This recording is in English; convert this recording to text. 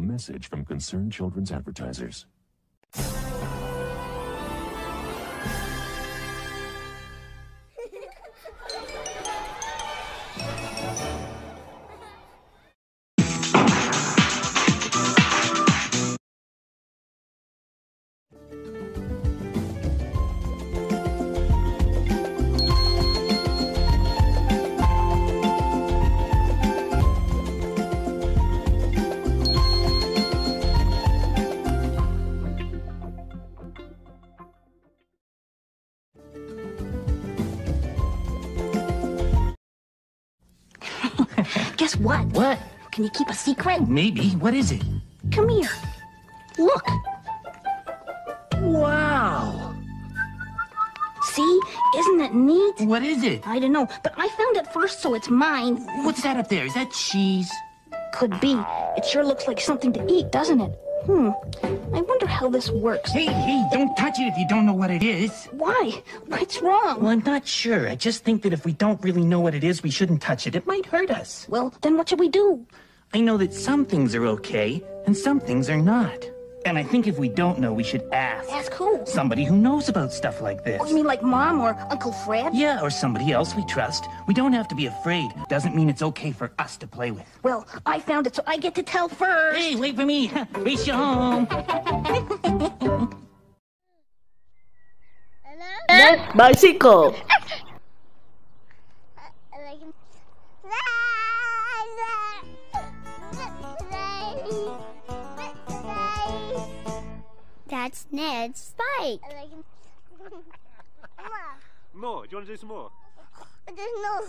message from Concerned Children's Advertisers. Guess what? What? Can you keep a secret? Maybe. What is it? Come here. Look. Wow! See? Isn't that neat? What is it? I don't know, but I found it first, so it's mine. What's that up there? Is that cheese? Could be. It sure looks like something to eat, doesn't it? Hmm. I wonder how this works. Hey, hey, don't touch it if you don't know what it is. Why? What's wrong? Well, I'm not sure. I just think that if we don't really know what it is, we shouldn't touch it. It might hurt us. Well, then what should we do? I know that some things are okay, and some things are not. And I think if we don't know, we should ask. Ask who? Somebody who knows about stuff like this. Oh, you mean like Mom or Uncle Fred? Yeah, or somebody else we trust. We don't have to be afraid. Doesn't mean it's okay for us to play with. Well, I found it, so I get to tell first. Hey, wait for me. Race you home. Hello? Bicycle. That's Ned's bike. More. Do you want to do some more? There's no